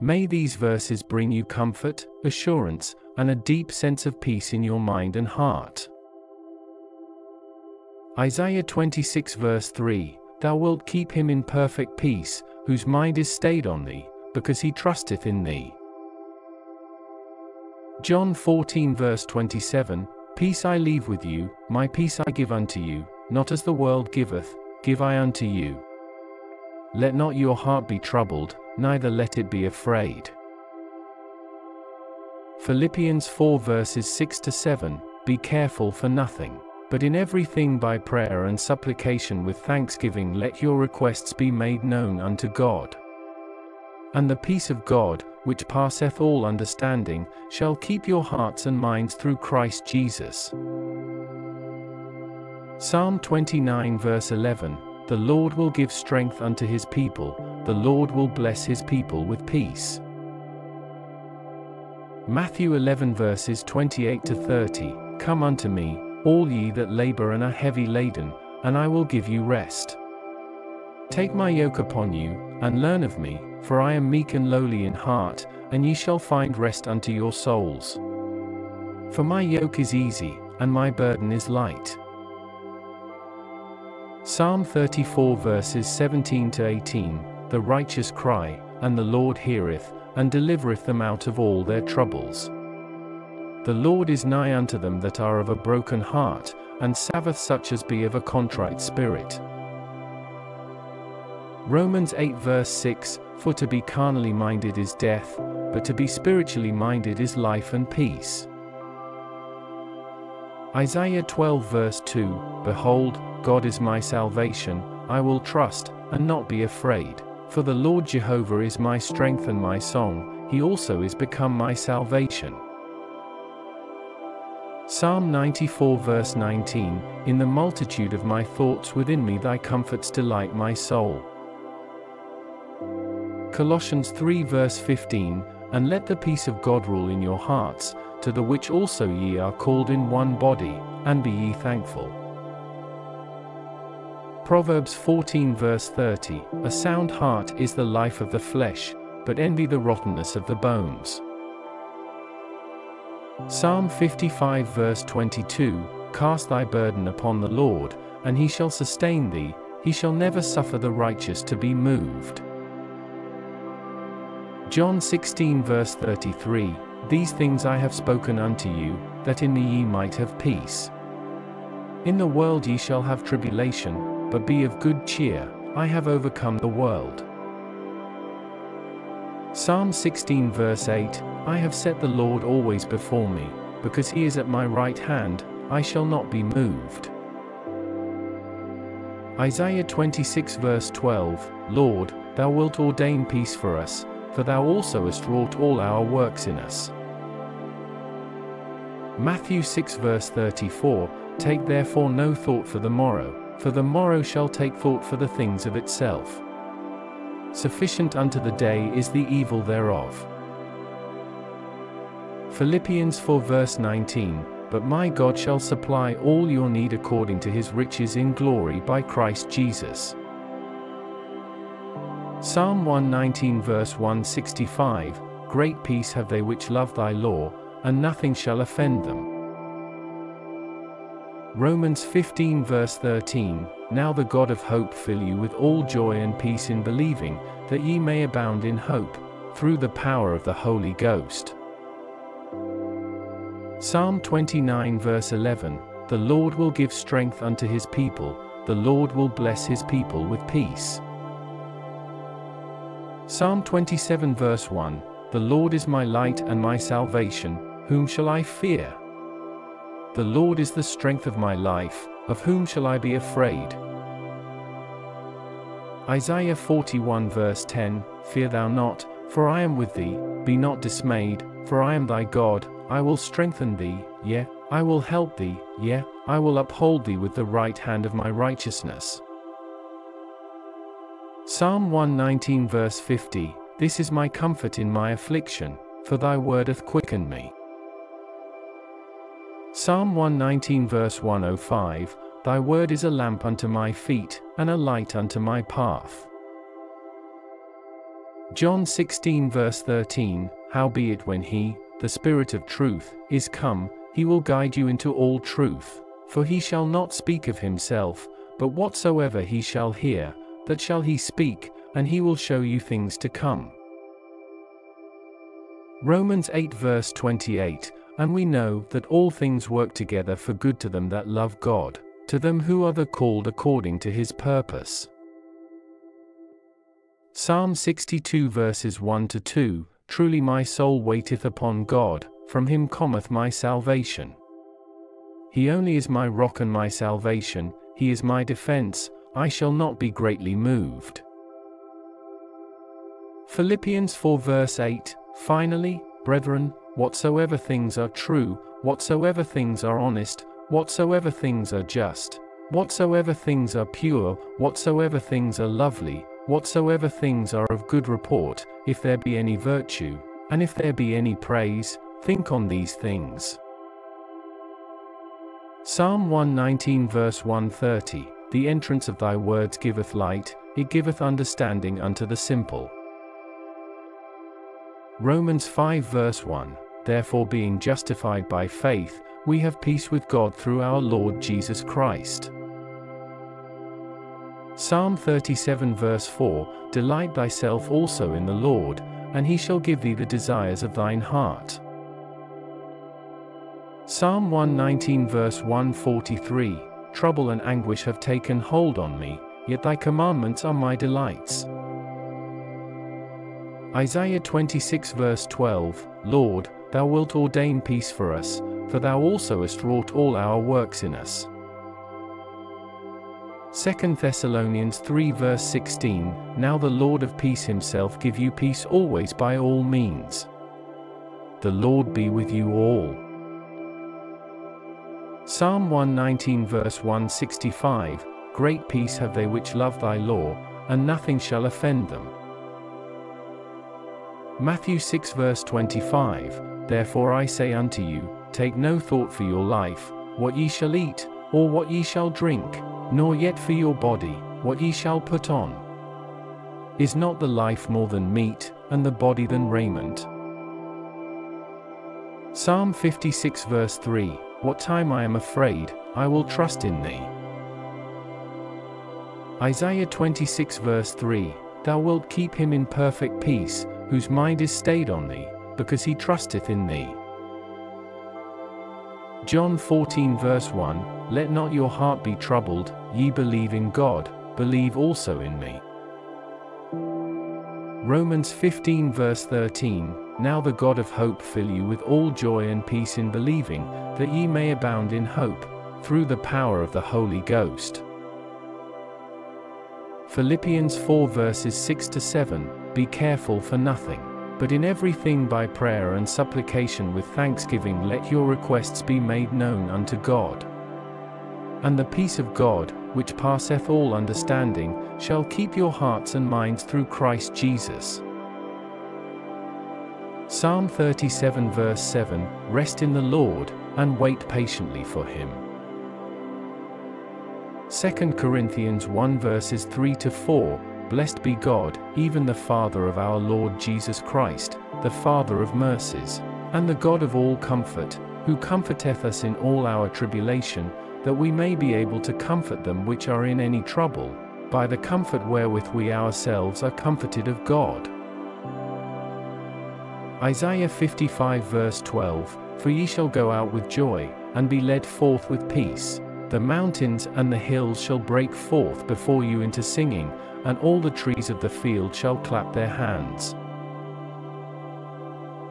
May these verses bring you comfort, assurance, and a deep sense of peace in your mind and heart. Isaiah 26 verse 3 Thou wilt keep him in perfect peace, whose mind is stayed on thee, because he trusteth in thee. John 14 verse 27 Peace I leave with you, my peace I give unto you, not as the world giveth, give I unto you. Let not your heart be troubled, neither let it be afraid. Philippians 4 verses 6 to 7 Be careful for nothing, but in everything by prayer and supplication with thanksgiving let your requests be made known unto God. And the peace of God, which passeth all understanding, shall keep your hearts and minds through Christ Jesus. Psalm 29 verse 11 The Lord will give strength unto his people, the Lord will bless his people with peace. Matthew 11 verses 28 to 30 Come unto me, all ye that labor and are heavy laden, and I will give you rest. Take my yoke upon you, and learn of me, for I am meek and lowly in heart, and ye shall find rest unto your souls. For my yoke is easy, and my burden is light. Psalm 34 verses 17 to 18 The righteous cry, and the Lord heareth, and delivereth them out of all their troubles. The Lord is nigh unto them that are of a broken heart, and saveth such as be of a contrite spirit. Romans 8 verse 6 For to be carnally minded is death, but to be spiritually minded is life and peace. Isaiah 12 verse 2 Behold, God is my salvation, I will trust, and not be afraid. For the Lord Jehovah is my strength and my song, he also is become my salvation. Psalm 94 verse 19 In the multitude of my thoughts within me thy comforts delight my soul. Colossians 3 verse 15, And let the peace of God rule in your hearts, to the which also ye are called in one body, and be ye thankful. Proverbs 14 verse 30, A sound heart is the life of the flesh, but envy the rottenness of the bones. Psalm 55 verse 22, Cast thy burden upon the Lord, and he shall sustain thee, he shall never suffer the righteous to be moved. John 16 verse 33 These things I have spoken unto you, that in me ye might have peace. In the world ye shall have tribulation, but be of good cheer, I have overcome the world. Psalm 16 verse 8 I have set the Lord always before me, because he is at my right hand, I shall not be moved. Isaiah 26 verse 12 Lord, thou wilt ordain peace for us, for thou also hast wrought all our works in us. Matthew 6 verse 34 Take therefore no thought for the morrow, for the morrow shall take thought for the things of itself. Sufficient unto the day is the evil thereof. Philippians 4 verse 19 But my God shall supply all your need according to his riches in glory by Christ Jesus. Psalm 119 verse 165 Great peace have they which love thy law, and nothing shall offend them. Romans 15 verse 13 Now the God of hope fill you with all joy and peace in believing, that ye may abound in hope, through the power of the Holy Ghost. Psalm 29 verse 11 The Lord will give strength unto his people, the Lord will bless his people with peace. Psalm 27 verse 1 The Lord is my light and my salvation, whom shall I fear? The Lord is the strength of my life, of whom shall I be afraid? Isaiah 41 verse 10 Fear thou not, for I am with thee, be not dismayed, for I am thy God, I will strengthen thee, yea, I will help thee, yea, I will uphold thee with the right hand of my righteousness. Psalm 119 verse 50 This is my comfort in my affliction, for thy word hath quickened me. Psalm 119 verse 105 Thy word is a lamp unto my feet, and a light unto my path. John 16 verse 13, Howbeit when he, the Spirit of truth, is come, he will guide you into all truth. For he shall not speak of himself, but whatsoever he shall hear, that shall he speak, and he will show you things to come. Romans 8 verse 28, And we know that all things work together for good to them that love God, to them who are the called according to his purpose. Psalm 62 verses 1 to 2, Truly my soul waiteth upon God, from him cometh my salvation. He only is my rock and my salvation, he is my defense, I shall not be greatly moved. Philippians 4 verse 8 Finally, brethren, whatsoever things are true, whatsoever things are honest, whatsoever things are just, whatsoever things are pure, whatsoever things are lovely, whatsoever things are of good report, if there be any virtue, and if there be any praise, think on these things. Psalm 119 verse 130 The entrance of thy words giveth light, it giveth understanding unto the simple. Romans 5 verse 1 Therefore, being justified by faith, we have peace with God through our Lord Jesus Christ. Psalm 37 verse 4 Delight thyself also in the Lord, and he shall give thee the desires of thine heart. Psalm 119 verse 143 Trouble and anguish have taken hold on me, yet thy commandments are my delights. Isaiah 26 verse 12 Lord, thou wilt ordain peace for us, for thou also hast wrought all our works in us. 2 Thessalonians 3 verse 16 Now the Lord of peace himself give you peace always by all means. The Lord be with you all. Psalm 119 verse 165 Great peace have they which love thy law, and nothing shall offend them. Matthew 6 verse 25 Therefore I say unto you, Take no thought for your life, what ye shall eat, or what ye shall drink, nor yet for your body, what ye shall put on. Is not the life more than meat, and the body than raiment? Psalm 56 verse 3 what time I am afraid, I will trust in thee. Isaiah 26 verse 3 Thou wilt keep him in perfect peace, whose mind is stayed on thee, because he trusteth in thee. John 14 verse 1 Let not your heart be troubled, ye believe in God, believe also in me. Romans 15 verse 13 Now the God of hope fill you with all joy and peace in believing, that ye may abound in hope, through the power of the Holy Ghost. Philippians 4 verses 6 to 7 Be careful for nothing, but in everything by prayer and supplication with thanksgiving let your requests be made known unto God. And the peace of God, which passeth all understanding, shall keep your hearts and minds through Christ Jesus. Psalm 37 verse 7 Rest in the Lord, and wait patiently for him. 2 Corinthians 1 verses 3 to 4 Blessed be God, even the Father of our Lord Jesus Christ, the Father of mercies, and the God of all comfort, who comforteth us in all our tribulation, that we may be able to comfort them which are in any trouble, by the comfort wherewith we ourselves are comforted of God. Isaiah 55 verse 12 For ye shall go out with joy, and be led forth with peace. The mountains and the hills shall break forth before you into singing, and all the trees of the field shall clap their hands.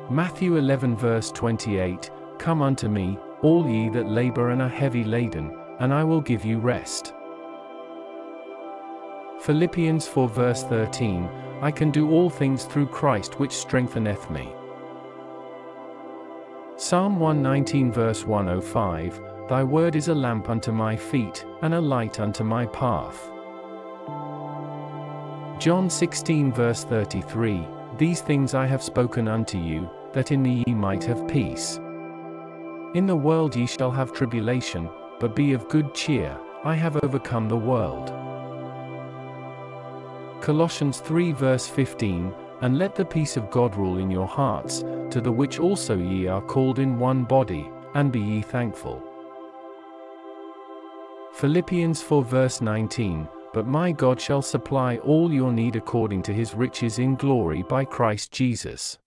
Matthew 11 verse 28 Come unto me, all ye that labor and are heavy laden, and I will give you rest. Philippians 4 verse 13, I can do all things through Christ which strengtheneth me. Psalm 119 verse 105, Thy word is a lamp unto my feet, and a light unto my path. John 16 verse 33, These things I have spoken unto you, that in me ye might have peace. In the world ye shall have tribulation, but be of good cheer, I have overcome the world. Colossians 3 verse 15, and let the peace of God rule in your hearts, to the which also ye are called in one body, and be ye thankful. Philippians 4 verse 19 But my God shall supply all your need according to his riches in glory by Christ Jesus.